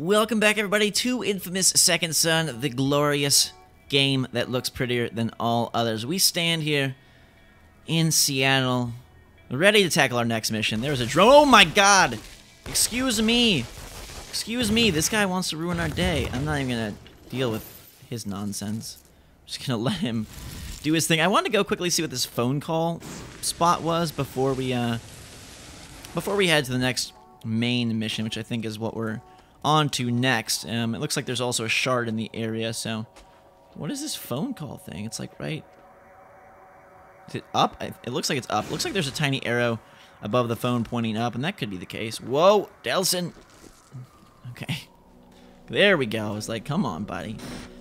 Welcome back, everybody, to Infamous Second Son, the glorious game that looks prettier than all others. We stand here in Seattle, ready to tackle our next mission. There's a drone. Oh my god! Excuse me! Excuse me, this guy wants to ruin our day. I'm not even gonna deal with his nonsense. I'm just gonna let him do his thing. I wanted to go quickly see what this phone call spot was before we, uh, before we head to the next main mission, which I think is what we're on to next. Um, it looks like there's also a shard in the area, so... What is this phone call thing? It's like right... Is it up? It looks like it's up. It looks like there's a tiny arrow above the phone pointing up, and that could be the case. Whoa, Delsin! Okay. There we go. It's like, come on, buddy.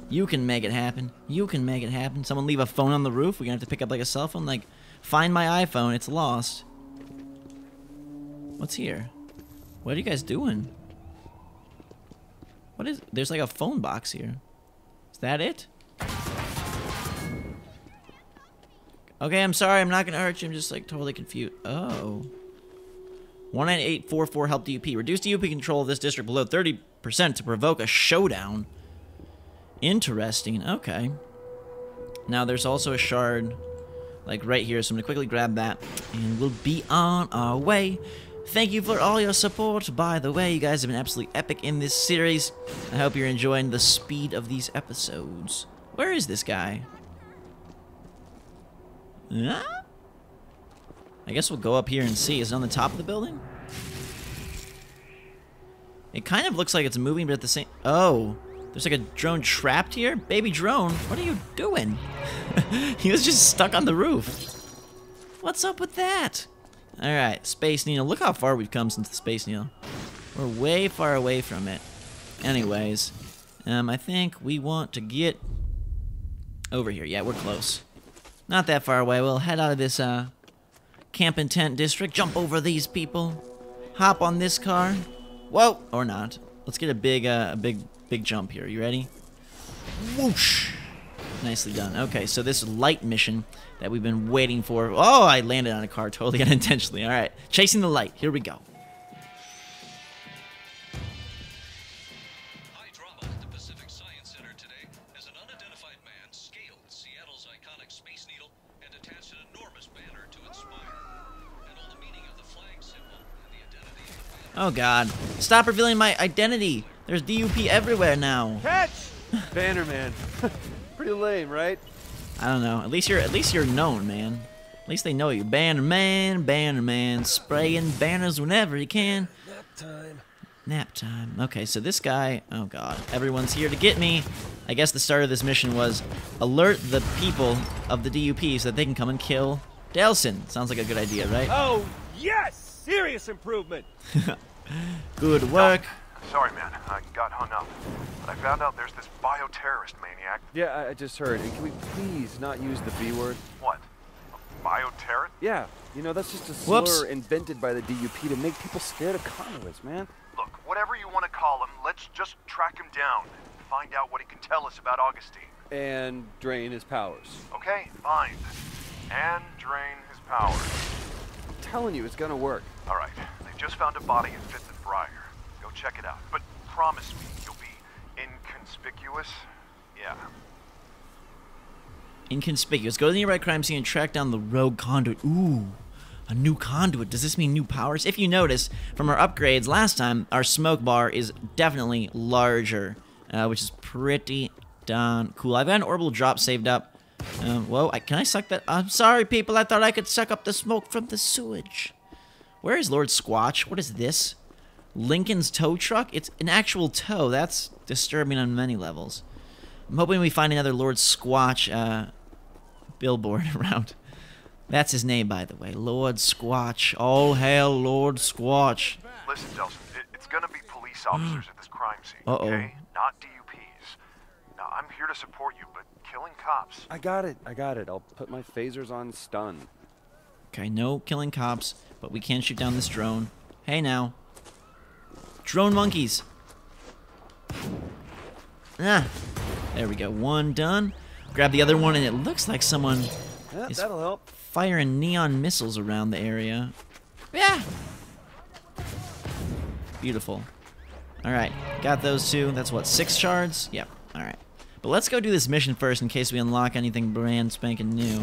You can make it happen. You can make it happen. Someone leave a phone on the roof. We're gonna have to pick up like a cell phone. Like, find my iPhone. It's lost. What's here? What are you guys doing? What is... There's like a phone box here. Is that it? Okay, I'm sorry. I'm not going to hurt you. I'm just like totally confused. Oh. 19844 help DUP. Reduce DUP control of this district below 30% to provoke a showdown. Interesting. Okay. Now, there's also a shard, like, right here. So I'm going to quickly grab that. And we'll be on our way. Thank you for all your support, by the way. You guys have been absolutely epic in this series. I hope you're enjoying the speed of these episodes. Where is this guy? Huh? I guess we'll go up here and see. Is it on the top of the building? It kind of looks like it's moving, but at the same... Oh, there's like a drone trapped here? Baby drone, what are you doing? he was just stuck on the roof. What's up with that? Alright, Space Needle. Look how far we've come since the Space Needle. We're way far away from it. Anyways, um, I think we want to get over here. Yeah, we're close. Not that far away. We'll head out of this uh, camp and tent district, jump over these people, hop on this car. Whoa! Or not. Let's get a big, uh, a big, big jump here. You ready? Whoosh! Nicely done. Okay, so this light mission that we've been waiting for. Oh, I landed on a car totally unintentionally. All right, chasing the light. Here we go. High drama at the Pacific Science Center today as an unidentified man scaled Seattle's iconic Space Needle and attached an enormous banner to its spire. And all the meaning of the flag symbol and the identity of the banner. Oh God! Stop revealing my identity. There's DUP everywhere now. Catch! Bannerman. Pretty lame, right? I don't know. At least you're at least you're known, man. At least they know you. Banner man, banner man, spraying banners whenever you can. Nap time. Nap time. Okay, so this guy, oh god, everyone's here to get me. I guess the start of this mission was alert the people of the DUP so that they can come and kill Delsin. Sounds like a good idea, right? Oh, yes! Serious improvement! Good work. Sorry, man. I got hung up. But I found out there's this bioterrorist maniac. Yeah, I- I just heard. And can we please not use the B word? What? A bioterrorist? Yeah, you know, that's just a slur Whoops. invented by the DUP to make people scared of conduits, man. Look, whatever you want to call him, let's just track him down and find out what he can tell us about Augustine. And drain his powers. Okay, fine. And drain his powers. I'm telling you, it's gonna work. All right, they just found a body in Fifth and Briar. Check it out. But promise me you'll be inconspicuous. Yeah. Inconspicuous. Go to the nearby crime scene and track down the rogue conduit. Ooh, a new conduit. Does this mean new powers? If you notice from our upgrades last time, our smoke bar is definitely larger, uh, which is pretty darn cool. I've got an orbital drop saved up. Um, whoa, I, can I suck that? I'm sorry, people. I thought I could suck up the smoke from the sewage. Where is Lord Squatch? What is this? Lincoln's tow truck? It's an actual tow. That's disturbing on many levels. I'm hoping we find another Lord Squatch uh, billboard around. That's his name, by the way. Lord Squatch. All hail Lord Squatch. Listen, Delsin, it, it's gonna be police officers at this crime scene, Uh-oh. okay? Not DUPs. Now, I'm here to support you, but killing cops. I got it, I got it. I'll put my phasers on stun. Okay, no killing cops, but we can shoot down this drone. Hey now. Drone monkeys. Ah. There we go. One done. Grab the other one, and it looks like someone Yeah, Is- that'll help. firing neon missiles around the area. Yeah. Beautiful. All right, got those two. That's what six shards. Yep. All right, but let's go do this mission first in case we unlock anything brand spanking new.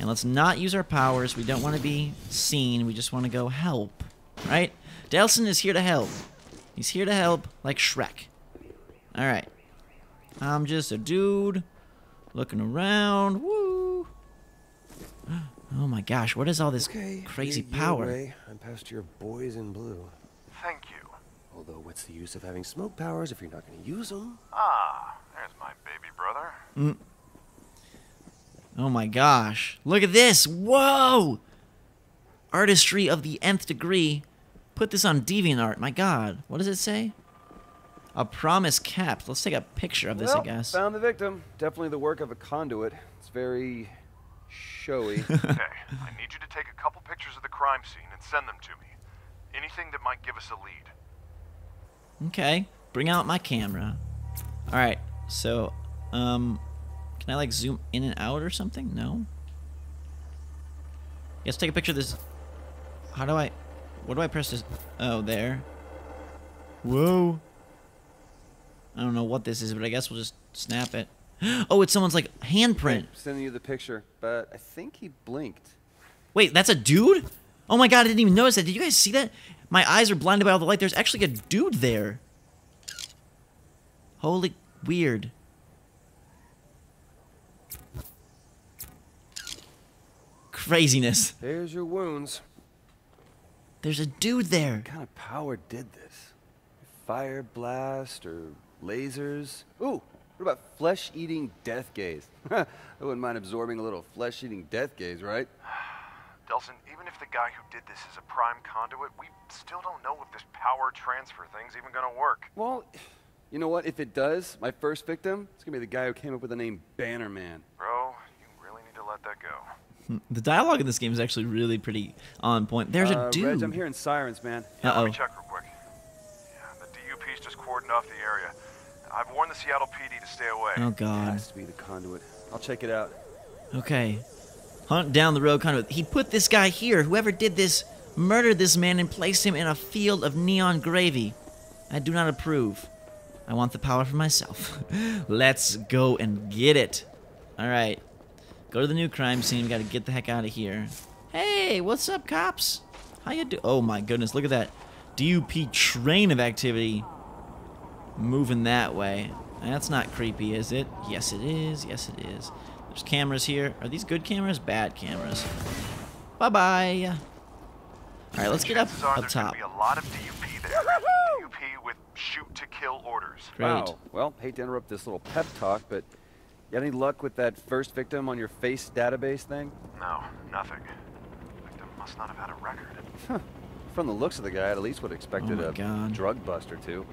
And let's not use our powers. We don't want to be seen. We just want to go help. Right? Delsin is here to help. He's here to help, like Shrek. All right. I'm just a dude looking around. Woo! Oh my gosh, what is all this Okay, crazy you're power? way. I'm past your boys in blue. Thank you. Although, what's the use of having smoke powers if you're not going to use them? Ah, there's my baby brother. Oh my gosh. Look at this. Whoa! Artistry of the nth degree. Put this on DeviantArt. My god. What does it say? A promise capped. Let's take a picture of this, I well, guess. found the victim. Definitely the work of a conduit. It's very showy. Okay, I need you to take a couple pictures of the crime scene and send them to me. Anything that might give us a lead. Okay. Bring out my camera. Alright. So, um... Can I, like, zoom in and out or something? No? Yes, take a picture of this. How do I... What do I press this? Oh, there. Whoa. I don't know what this is, but I guess we'll just snap it. Oh, it's someone's, like, handprint. Sending you the picture, but I think he blinked. Wait, that's a dude? Oh my god, I didn't even notice that. Did you guys see that? My eyes are blinded by all the light. There's actually a dude there. Holy weird. Craziness. There's your wounds. There's a dude there. What kind of power did this? Fire blast or lasers? Ooh, what about flesh-eating death gaze? I wouldn't mind absorbing a little flesh-eating death gaze, right? Delsin, even if the guy who did this is a prime conduit, we still don't know if this power transfer thing's even gonna work. Well, you know what? If it does, my first victim is gonna be the guy who came up with the name Bannerman. Bro, you really need to let that go. The dialogue in this game is actually really pretty on point. There's uh, a dude. Reg, I'm hearing sirens, man. Yeah, Uh-oh. let me check real quick. Yeah, the DUP's just cordoned off the area. I've warned the Seattle PD to stay away. Oh God. It god. has to be the conduit. I'll check it out. Okay. Hunt down the rogue conduit. He put this guy here. Whoever did this murdered this man and placed him in a field of neon gravy. I do not approve. I want the power for myself. Let's go and get it. Alright. Go to the new crime scene. We gotta get the heck out of here. Hey, what's up, cops? How you do? Oh my goodness, look at that. DUP train of activity moving that way. That's not creepy, is it? Yes, it is. Yes, it is. There's cameras here. Are these good cameras? Bad cameras. Bye-bye. All right, let's get up Chances are up top. be a lot of DUP there. DUP with shoot to kill orders. Great. Wow. Well, hate to interrupt this little pep talk, but you got any luck with that first victim on your face database thing? No, nothing. Victim must not have had a record. From the looks of the guy, I at least would have expected Oh a God. drug bust or two.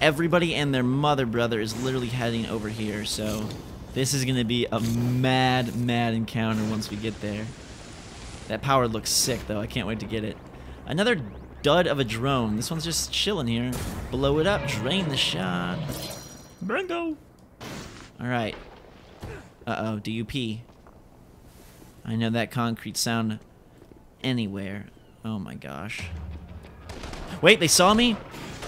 Everybody and their mother brother is literally heading over here, so this is gonna be a mad, mad encounter once we get there. That power looks sick, though. I can't wait to get it. Another dud of a drone. This one's just chilling here. Blow it up, drain the shot. Bingo. All right. Uh-oh, DUP. I know that concrete sound anywhere. Oh my gosh. Wait, they saw me?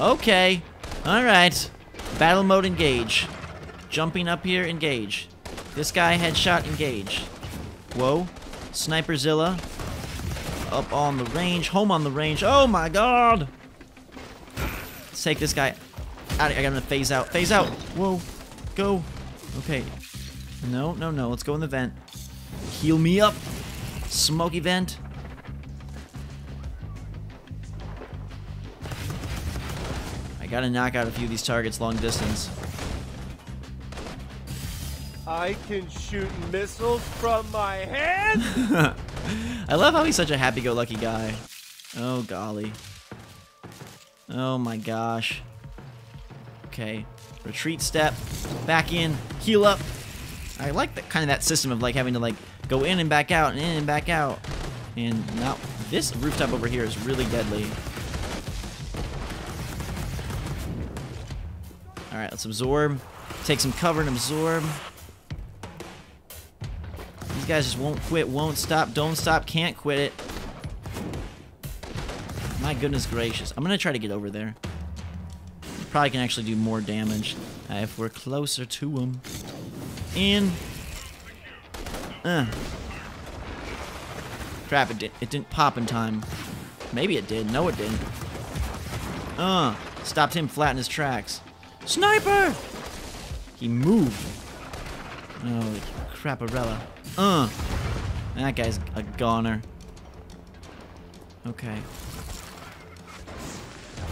Okay. Alright. Battle mode engage. Jumping up here, engage. This guy headshot, engage. Whoa. Sniperzilla. Up on the range, home on the range. Oh my god! Let's take this guy out. I got him to phase out. Phase out! Whoa. Go. Okay. No, no, no. Let's go in the vent. Heal me up. Smoky vent. I gotta knock out a few of these targets long distance. I can shoot missiles from my hand. I love how he's such a happy-go-lucky guy. Oh golly. Oh my gosh. Okay. Retreat step. Back in. Heal up. I like that kind of that system of like having to like go in and back out and in and back out. And now this rooftop over here is really deadly. Alright, let's absorb. Take some cover and absorb. These guys just won't quit, won't stop, don't stop, can't quit it. My goodness gracious. I'm gonna try to get over there. Probably can actually do more damage uh, if we're closer to him. In. Uh. Crap, it, did, it didn't pop in time. Maybe it did. No, it didn't. Uh. Stopped him flat in his tracks. Sniper! He moved. Holy craparella. Uh. That guy's a goner. Okay.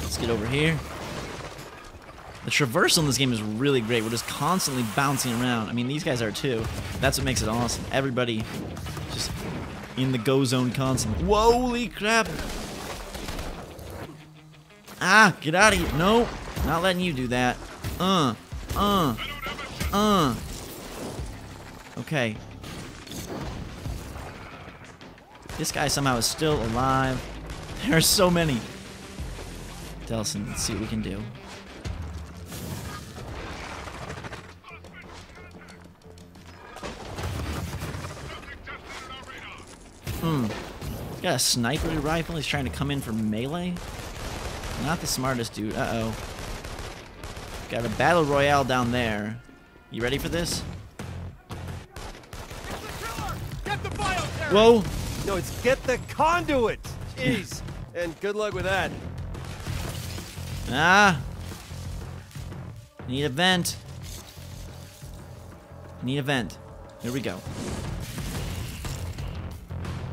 Let's get over here. The traversal in this game is really great. We're just constantly bouncing around. I mean, these guys are too. That's what makes it awesome. Everybody just in the go zone constantly. Holy crap! Ah, get out of here. No, not letting you do that. Uh, uh, uh. Okay. This guy somehow is still alive. There are so many. Delsin, let's see what we can do. Hmm. Got a sniper rifle. He's trying to come in for melee. Not the smartest dude. Uh-oh. Got a battle royale down there. You ready for this? Get the! Whoa! No, it's get the conduit! Jeez. and good luck with that. Ah! Need a vent. Need a vent. Here we go.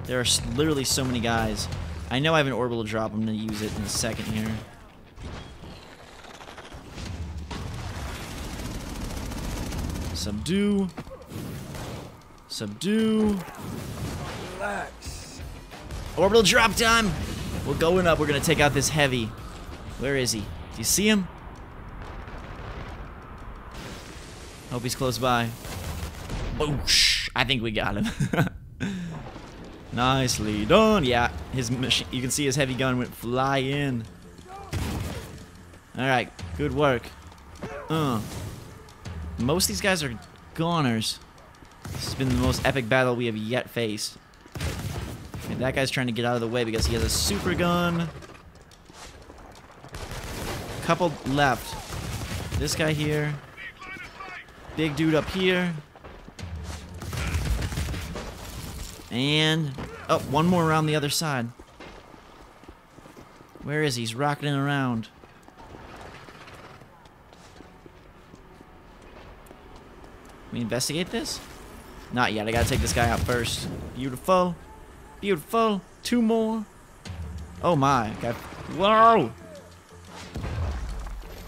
There are literally so many guys. I know I have an orbital drop. I'm gonna use it in a second here. Subdue. Subdue. Relax. Orbital drop time! We're going up. We're gonna take out this heavy. Where is he? Do you see him? Hope he's close by. Oh, Boosh! I think we got him. Nicely done. Yeah, his machine. You can see his heavy gun went fly in. All right, good work. Uh. Most of these guys are goners. This has been the most epic battle we have yet faced. Okay, that guy's trying to get out of the way because he has a super gun. Couple left. This guy here. Big dude up here. And oh, one more around the other side. Where is he? He's rocketing around. We investigate this? Not yet. I gotta take this guy out first. Beautiful. Beautiful. Two more. Oh my. Got, whoa.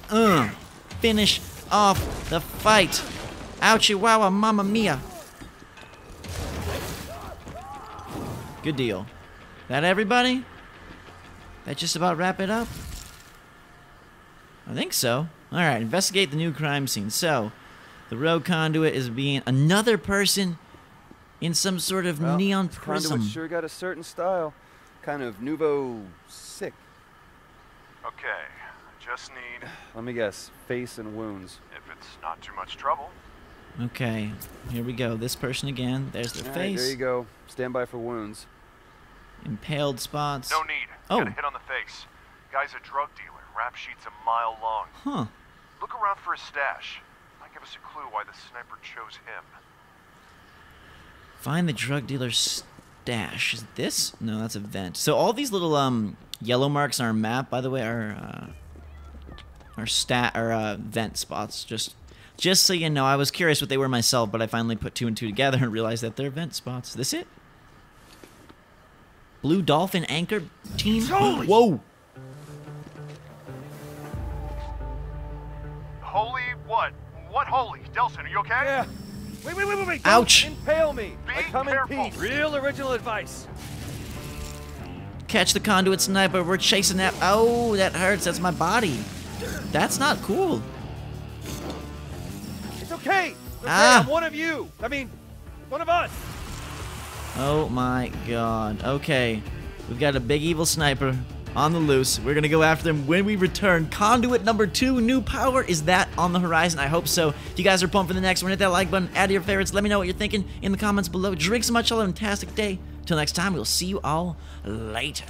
Uh. Finish off the fight. Ouchie wowa mamma mia. Good deal. That everybody? That just about wrap it up? I think so. Alright, investigate the new crime scene. So, the rogue conduit is being another person in some sort of Well, neon this prism. Conduit sure got a certain style. Kind of nouveau sick. Okay, just need, Let me guess, face and wounds. if it's not too much trouble. Okay, here we go. This person again. There's their All right, face. there you go. Stand by for wounds. Impaled spots. No need. Oh. Got a hit on the face. Guy's a drug dealer. Rap sheet's a mile long. Huh. Look around for his stash. Might give us a clue why the sniper chose him. Find the drug dealer's stash. Is this? No, that's a vent. So all these little um yellow marks on our map, by the way, are uh, are stat or uh, vent spots. Just just so you know, I was curious what they were myself, but I finally put two and two together and realized that they're vent spots. This it? Blue Dolphin Anchor Team. Whoa! Holy what? What holy? Delsin, are you okay? Yeah. Wait, wait, wait, wait, wait. Don't Ouch. Impale me. I come careful. in peace. Real original advice. Catch the conduit sniper. We're chasing that. Oh, that hurts. That's my body. That's not cool. It's okay. It's okay. Ah. I'm one of you. I mean, one of us. Oh my god. Okay. We've got a big evil sniper on the loose. We're gonna go after him when we return. Conduit number two, new power. Is that on the horizon? I hope so. If you guys are pumped for the next one, hit that like button, add to your favorites. Let me know what you're thinking in the comments below. Drink so much, all a fantastic day. Till next time, we'll see you all later.